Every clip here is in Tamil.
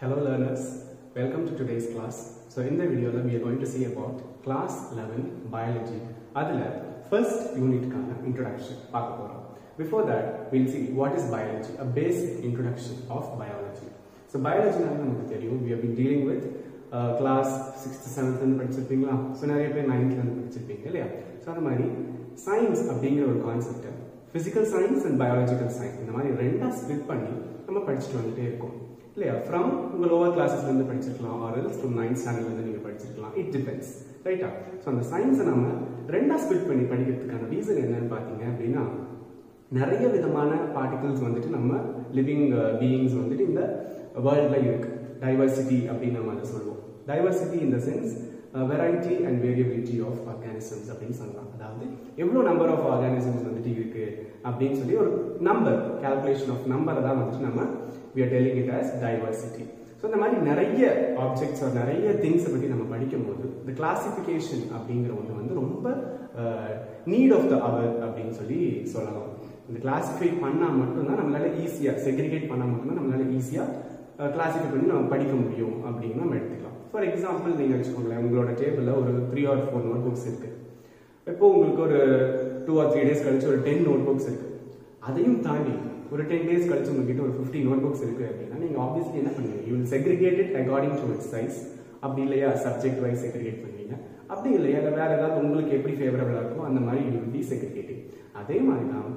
Hello learners, welcome to today's class. So in the video we are going to see about class 11 biology. அதில் first unitக்கான introduction பார்க்க போறோம். Before that, we'll see what is biology, a basic introduction of biology. So biology நமக்கு தெரியும், we have been dealing with uh, class 6th, 7th ன்னு படிச்சிருப்பீங்களா? ஸோ நிறைய பேர் 9th ல படிச்சிருப்பீங்க இல்லையா? ஸோ அந்த மாதிரி சயின்ஸ் அப்படிங்கிற ஒரு கான்செப்டை physical science and biological science இந்த மாதிரி ரெண்டா ஸ்பிளிட் பண்ணி நம்ம படிச்சுட்டு வந்துட்டே இருக்கோம் இல்லையா ஃப்ரம் உங்க லோவர் கிளாஸஸ்லேருந்து படிச்சிருக்கலாம். ஆர் எல்ஸ் ஃப்ரம் நைன்த் ஸ்டாண்டர்ட்ல இருந்து நீங்க படிச்சிருக்கலாம். இட் டிபெண்ட்ஸ் ரைட்டா ஸோ அந்த சயின்ஸை நம்ம ரெண்டா ஸ்பிட் பண்ணி படிக்கிறதுக்கான ரீசன் என்னன்னு பார்த்தீங்க அப்படின்னா நிறைய விதமான பார்ட்டிகல்ஸ் வந்துட்டு நம்ம லிவிங் பீயிங்ஸ் uh, வந்துட்டு இந்த வேர்ல்ட்ல இருக்கு. டைவர்சிட்டி அப்படின்னு நம்ம அதை சொல்லுவோம். Diversity in the sense variety and variability of organisms அப்படின்னு சொல்லலாம். அதாவது எவ்வளோ நம்பர் ஆஃப் ஆர்கானிசம்ஸ் வந்துட்டு இருக்கு அப்படின்னு சொல்லி ஒரு நம்பர் கால்குலேஷன் ஆஃப் நம்பரை தான் வந்துட்டு நம்ம we are telling it as diversity so இந்த மாதிரி நிறைய ஆப்ஜெக்ட்ஸ் நிறைய திங்ஸை பற்றி நம்ம படிக்கும்போது இந்த கிளாசிஃபிகேஷன் அப்படிங்கிற ஒன்று வந்து ரொம்ப நீட் ஆஃப் த அவர் அப்படின்னு சொல்லி சொல்லலாம். இந்த கிளாசிஃபை பண்ணால் மட்டும்தான் நம்மளால ஈஸியாக செக்ரிகேட் பண்ணால் மட்டும்தான் நம்மளால ஈஸியாக கிளாசிஃபை பண்ணி நம்ம படிக்க முடியும் அப்படின்னு நம்ம எடுத்துக்கலாம். ஃபார் எக்ஸாம்பிள் நீங்கள் வச்சுக்கோங்களேன் உங்களோட டேபிளில் ஒரு three or four notebooks இருக்குது இப்போ உங்களுக்கு ஒரு டூ ஆர் த்ரீ டேஸ் கழிச்சு ஒரு டென் நோட் புக்ஸ் இருக்குது அதையும் தாண்டி ஒரு டென் டேஸ் கழிச்சு உங்ககிட்ட ஒரு ஃபிஃப்டி நோட் புக்ஸ் இருக்கு அப்படின்னா நீங்க ஆப்வியஸ்லி என்ன பண்ணுவீங்க? You will segregated according to its size அப்படி இல்லையா? சப்ஜெக்ட் வைஸ் செக்ரிகேட் பண்ணுவீங்க. அப்படி இல்லையா? இல்லை வேற ஏதாவது உங்களுக்கு எப்படி ஃபேவரபிளாக இருக்கோ அந்த மாதிரி யூ வில் பி செக்ரிகேட்டிங் அதே மாதிரி தான்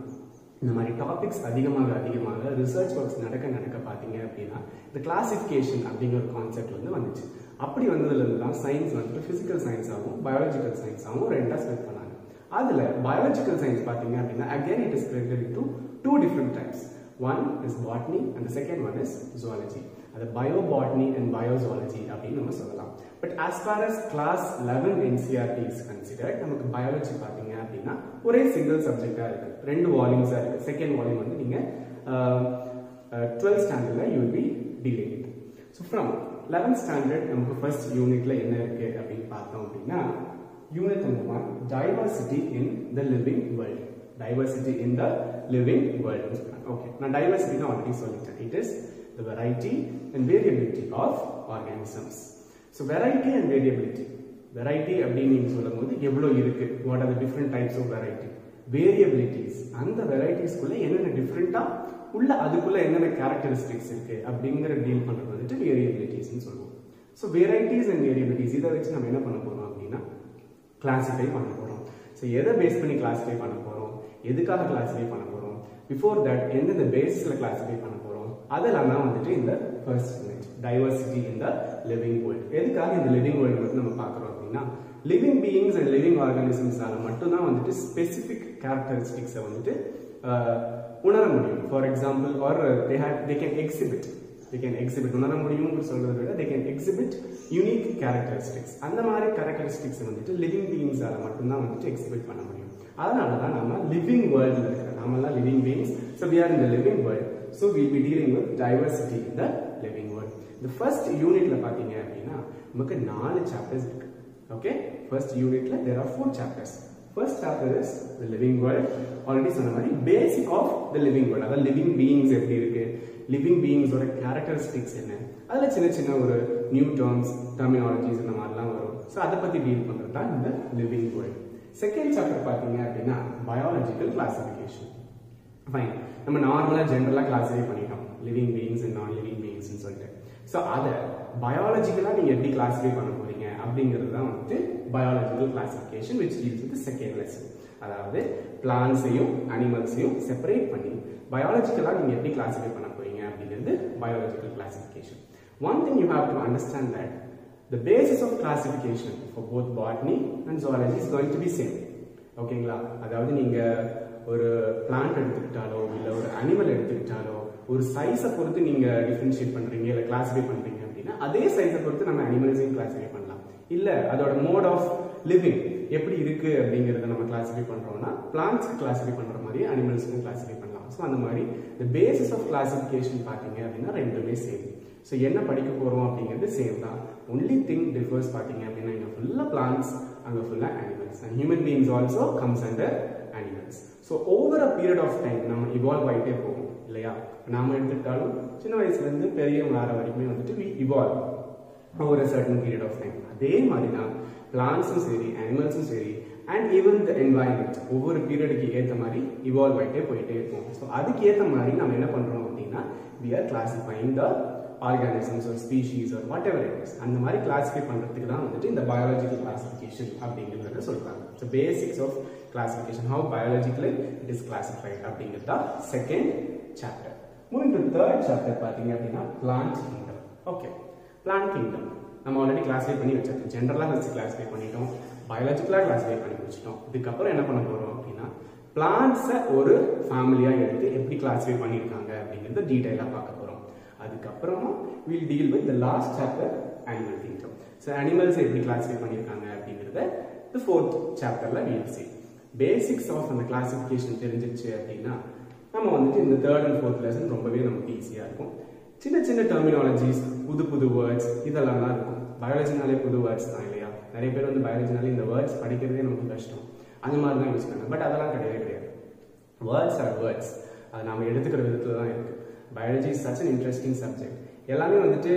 இந்த மாதிரி டாபிக்ஸ் அதிகமாக அதிகமாக ரிசர்ச் ஒர்க்ஸ் நடக்க நடக்க பார்த்தீங்க அப்படின்னா இந்த கிளாசிஃபிகேஷன் அப்படிங்கிற ஒரு கான்செப்ட் வந்து வந்துச்சு. அப்படி வந்ததுலேருந்து தான் சயின்ஸ் வந்துட்டு ஃபிசிக்கல் சயின்ஸாகவும் பயாலஜிக்கல் சயின்ஸாகவும் ரெண்டாக ஸ்ப்ளிட் பண்ணாங்க. அதில் பயாலஜிக்கல் சயின்ஸ் பார்த்தீங்க அப்படின்னா again it is splitted into two different types one is botany and second one is zoology அது பயோ பாட்னி அண்ட் பயோஜுவாலஜி அப்படின்னு நம்ம சொல்லலாம். But as far as class eleven NCERT is considered நமக்கு பயாலஜி பார்த்தீங்க அப்படின்னா ஒரே சிங்கிள் சப்ஜெக்டா இருக்குது ரெண்டு வால்யூம்ஸா இருக்குது செகண்ட் வால்யூம் வந்து நீங்கள் டுவெல்த் ஸ்டாண்டர்ட்ல you be dealing it so from eleventh standard நமக்கு ஃபர்ஸ்ட் யூனிட்ல என்ன இருக்கு அப்படின்னு பார்த்தோம் அப்படின்னா unit number one diversity in the living world diversity in the living world okay நான் டைவர்சிட்டி தான் ஆல்ரெடி சொல்லிட்டேன் it is the variety and variability of organisms so variety and variability variety அப்படின்னு நீங்க சொல்லும் போது எவ்வளோ இருக்கு? What are the different types of variety variabilities அந்த வெரைட்டிஸ்குள்ள என்னென்ன டிஃப்ரெண்டா உள்ள அதுக்குள்ள என்னென்ன கேரக்டரிஸ்டிக்ஸ் இருக்கு? அப்படிங்கிற டீல் பண்றது வந்துட்டு வேரியபிலிட்டிஸ்னு சொல்லுவோம். ஸோ வெரைட்டிஸ் அண்ட் வேரியபிலிட்டிஸ் இதை வச்சு நம்ம என்ன பண்ண போறோம் அப்படின்னா கிளாசிஃபை பண்ண போறோம். ஸோ எதை பேஸ் பண்ணி கிளாசிஃபை பண்ண எதுக்காக கிளாஸிஃபை பண்ண போறோம்? பிஃபோர் தட் எந்தெந்த பேசிஸ்ல கிளாஸிஃபை பண்ண போறோம்? அதெல்லாம் தான் வந்துட்டு இந்த first unit diversity in the living world எதுக்காக இந்த லிவிங் வேர்ல்டு மட்டும் நம்ம பார்க்குறோம் அப்படின்னா லிவிங் பீயிங்ஸ் அண்ட் லிவிங் ஆர்கானிசம்ஸால மட்டும்தான் வந்துட்டு ஸ்பெசிஃபிக் கேரக்டரிஸ்டிக்ஸை வந்துட்டு உணர முடியும். For example are they had they can exhibit they can exhibit உணர முடியும் சொல்றதை விட they can exhibit unique characteristics அந்த மாதிரி கேரக்டரிஸ்டிக்ஸ் வந்துட்டு லிவிங் பீயிங்ஸால மட்டும்தான் வந்துட்டு எக்ஸிபிட் பண்ண முடியும். அதனால தான் நம்ம லிவிங் வேர்ல்டு இருக்கிற நம்மலாம் living beings so we are இந்த living world so will be dealing with diversity in the living world இந்த ஃபர்ஸ்ட் யூனிட்ல பார்த்தீங்க அப்படின்னா நமக்கு நாலு சாப்டர்ஸ் இருக்கு. ஓகே ஃபர்ஸ்ட் யூனிட்ல there are four chapters first chapter is the living world already சொன்ன மாதிரி basic of the living world அதாவது லிவிங் பீயிங்ஸ் எப்படி இருக்கு? லிவிங் பீயிங்ஸோட கேரக்டரிஸ்டிக்ஸ் என்ன? அதில் சின்ன சின்ன ஒரு நியூ டேர்ம்ஸ் டெர்மினாலஜிஸ் இந்த மாதிரிலாம் வரும். ஸோ அதை பற்றி டீல் பண்ணுறது தான் இந்த லிவிங் வேர்ல்ட் செகண்ட் சாப்டர் பார்த்தீங்க அப்படின்னா பயாலஜிக்கல் கிளாசிஃபிகேஷன் ஃபைன் நம்ம நார்மலாக ஜென்ரலாக கிளாஸிஃபை பண்ணிட்டோம். Living beings and non living பீயிங்ஸ்னு சொல்லிட்டு. ஸோ அதை பயாலஜிக்கலாக நீங்கள் எப்படி கிளாஸிஃபை பண்ண போறீங்க அப்படிங்கிறது தான் வந்துட்டு biological classification which deals with second lesson அதாவது பிளான்ஸையும் அனிமல்ஸையும் செப்பரேட் பண்ணி பயாலஜிக்கலாக நீங்கள் எப்படி கிளாஸிஃபை பண்ண போறீங்க அப்படிங்கிறது biological classification one thing you have to understand that the basis of classification for both botany and zoology is going to be same. ஓகேங்களா அதாவது நீங்கள் ஒரு பிளான்ட் எடுத்துக்கிட்டாலோ இல்லை ஒரு அனிமல் எடுத்துக்கிட்டாலோ ஒரு சைஸை பொறுத்து நீங்கள் டிஃப்ரென்ஷியேட் பண்ணுறீங்க இல்லை கிளாஸிஃபை பண்ணுறீங்க அப்படின்னா அதே சைஸை பொறுத்து நம்ம அனிமல்ஸையும் கிளாஸிஃபை பண்ணலாம். இல்லை அதோட மோட் ஆஃப் லிவிங் எப்படி இருக்குது அப்படிங்கிறத நம்ம கிளாஸிஃபை பண்ணுறோம்னா பிளான்ட்ஸ்க்கு கிளாஸிஃபை பண்ற மாதிரி அனிமல்ஸ்க்கும் கிளாஸிஃபை பண்ணலாம் ஸோ அந்த மாதிரி இந்த பேசிஸ் ஆஃப் கிளாசிஃபிகேஷன் பார்த்தீங்க அப்படின்னா ரெண்டுமே சேம் ஸோ என்ன படிக்க போகிறோம் அப்படிங்கிறது சேம் தான். ஒன்லி திங் டிஃபர்ஸ் பார்த்தீங்க அப்படின்னா இங்கே ஃபுல்லாக பிளான்ஸ் அங்கே ஃபுல்லாக animals and human beings also comes under animals so over a period of time நம்ம இவால்வ் ஆகிட்டே போகும் இல்லையா? நாம எடுத்துக்கிட்டாலும் சின்ன வயசுலேருந்து பெரியவங்க ஆற வரைக்குமே வந்துட்டு we evolve over a certain period of time அதே மாதிரி தான் பிளான்ஸும் சரி அனிமல்ஸும் சரி அண்ட் ஈவன் த என்வாயன்மெண்ட் ஒவ்வொரு பீரியடுக்கு ஏற்ற மாதிரி இவால்வ் ஆகிட்டே போயிட்டே இருக்கும். ஸோ அதுக்கு ஏற்ற மாதிரி நம்ம என்ன பண்ணுறோம் அப்படின்னா we are classifying the organisms ஒரு ஸ்பீஷீஸ் ஒரு வாட் எவர் இட் இஸ் அந்த மாதிரி கிளாஸிஃபை பண்ணுறதுக்கு தான் வந்துட்டு இந்த பயாலஜிக்கல் கிளாசிஃபிகேஷன் அப்படிங்கிறத சொல்கிறாங்க so basics of classification how biologically it is classified அப்படிங்கிறது தான் second chapter moving to third chapter பார்த்தீங்க அப்படின்னா plant kingdom okay plant kingdom நம்ம ஆல்ரெடி கிளாஸிஃபை பண்ணி வச்சிருக்கோம். ஜென்ரலாக வச்சு கிளாஸிஃபை பண்ணிட்டோம். பயாலஜிக்கலாக கிளாஸிஃபை பண்ணி முடிச்சிட்டோம் இதுக்கப்புறம் என்ன பண்ண போகிறோம் அப்படின்னா பிளான்ட்ஸை ஒரு ஃபேமிலியாக எடுத்து எப்படி கிளாஸிஃபை பண்ணியிருக்காங்க அப்படிங்கிறத டீட்டெயிலாக பார்க்க போகிறோம் அதுக்கப்புறமா will deal with the last chapter animal kingdom so animals எப்படி கிளாஸிஃபை பண்ணியிருக்காங்க அப்படிங்கிறத இந்த ஃபோர்த் சாப்டரில் வீல் சி பேசிக்ஸ் ஆஃப் அந்த கிளாஸிஃபிகேஷன் தெரிஞ்சிச்சு அப்படின்னா நம்ம வந்துட்டு இந்த தேர்ட் அண்ட் ஃபோர்த் லெசன் ரொம்பவே நமக்கு ஈஸியாக இருக்கும். சின்ன சின்ன டெர்மினாலஜிஸ் புது புது வேர்ட்ஸ் இதெல்லாம் தான் இருக்கும். பயாலஜினாலே புது வேர்ட்ஸ் தான் இல்லையா? நிறைய பேர் வந்து பயாலஜினாலே இந்த வேர்ட்ஸ் படிக்கிறதே நமக்கு கஷ்டம். அந்த மாதிரி தான் யூஸ் பண்ணாங்க பட் அதெல்லாம் கிடையவே கிடையாது. வேர்ட்ஸ் ஆர் வேர்ட்ஸ் அது நாம் எடுத்துக்கிற விதத்தில் தான் இருக்கு. Biology is such an interesting subject எல்லாமே வந்துட்டு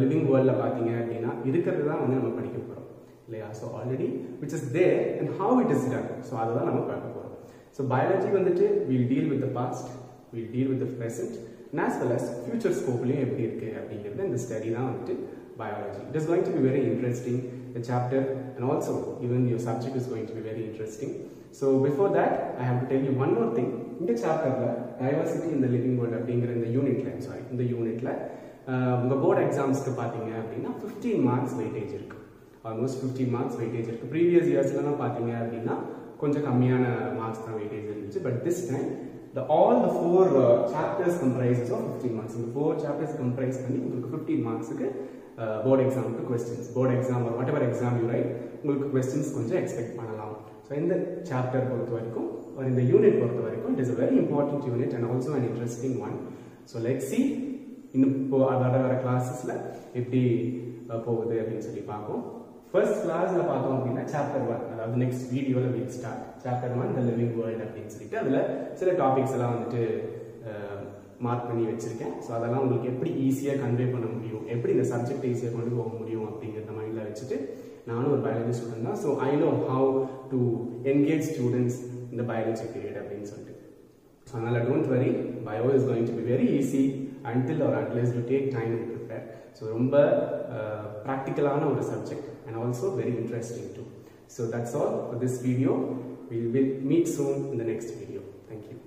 லிவிங் வேர்ல்டில் பார்த்தீங்க அப்படின்னா இருக்கிறது தான் வந்து நம்ம படிக்க போகிறோம் இல்லையா? So already which is there and how it is done so அதை தான் நம்ம பார்க்க போகிறோம் ஸோ பயாலஜி வந்துட்டு will deal with the past will deal with the present and as well as future எப்படி இருக்கு அப்படிங்கிறது இந்த ஸ்டடி தான் வந்துட்டு biology it is going to be very interesting the chapter and also even your subject is going to be very interesting so before that I have to tell you one more thing இந்த சாப்டரில் டைவர்சிட்டி இந்த லிவிங் வேர்ல்ட் அப்படிங்கிற இந்த யூனிட்ல சாரி இந்த யூனிட்ல உங்கள் போர்டு எக்ஸாம்ஸ்க்கு பார்த்தீங்க அப்படின்னா ஃபிஃப்டீன் மார்க்ஸ் வெயிட்டேஜ் இருக்கு. ஆல்மோஸ்ட் ஃபிஃப்டீன் மார்க்ஸ் வெயிட்டேஜ் இருக்கு. ப்ரீவியஸ் இயர்ஸ்லாம் பார்த்தீங்க அப்படின்னா கொஞ்சம் கம்மியான மார்க்ஸ் தான் வெயிட்டேஜ் இருந்துச்சு. But this time the all the four uh, chapters comprises of 15 marks. இந்த four chapters comprise பண்ணி உங்களுக்கு 15 மார்க்ஸுக்கு போர்டு எக்ஸாமுக்கு கொஸ்டின்ஸ் போர்டு எக்ஸாம் ஒரு whatever exam you write உங்களுக்கு கொஸ்டின்ஸ் கொஞ்சம் எக்ஸ்பெக்ட் பண்ணலாம். ஸோ இந்த சாப்டர் பொறுத்த வரைக்கும் ஒரு இந்த யூனிட் பொறுத்த வரைக்கும் it is very important unit and also an interesting one so let see இன்னும் இப்போ அதோட வர கிளாஸஸில் எப்படி uh, போகுது அப்படின்னு சொல்லி பார்ப்போம். ஃபர்ஸ்ட் கிளாஸ்ல பார்த்தோம் அப்படின்னா சாப்டர் ஒன் அதாவது நெக்ஸ்ட் வீடியோவில் will start chapter one the living world அப்படின்னு சொல்லிட்டு அதில் சில டாபிக்ஸ் எல்லாம் வந்துட்டு மார்க் பண்ணி வச்சிருக்கேன். ஸோ அதெல்லாம் உங்களுக்கு எப்படி ஈஸியாக கன்வே பண்ண முடியும்? எப்படி இந்த சப்ஜெக்ட் ஈஸியாக கொண்டு போக முடியும் அப்படிங்கிறத மைண்டில் வச்சுட்டு நானும் ஒரு பயாலஜி ஸ்டூடெண்ட் தான். So I know how to engage students இந்த பயாலஜி பீரியட் அப்படின்னு சொல்லிட்டு. ஸோ அதனால் don't worry bio is going to be very easy until or at least to take time prepare so ரொம்ப ப்ராக்டிக்கலான ஒரு subject and also very interesting too. So that's all for this video. We will meet soon in the next video. Thank you.